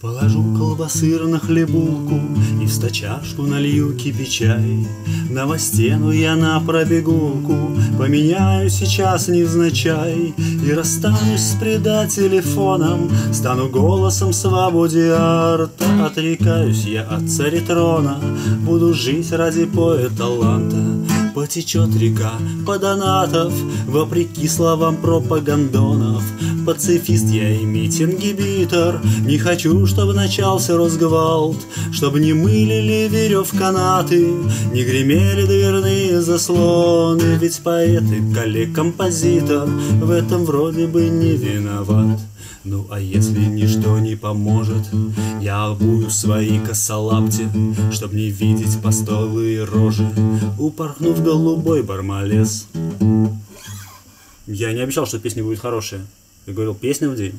Положу колбасыр на хлебулку И в стачашку налью кипячай. Новостену я на пробегулку Поменяю сейчас невзначай. И расстанусь с предателефоном Стану голосом свободе арта. Отрекаюсь я от царитрона Буду жить ради поэта таланта Потечет река по донатов, Вопреки словам пропагандонов. Пацифист я и митингибитор, Не хочу, чтобы начался розгвалт, Чтобы не мылили верев канаты, Не гремели дверные заслоны, Ведь поэт и коллег-композитор В этом вроде бы не виноват. Ну а если ничто не поможет, Я обую свои косолапти, Чтоб не видеть постолые рожи, Упорхну в голубой бармалес. Я не обещал, что песня будет хорошая. Я говорил, песня в день.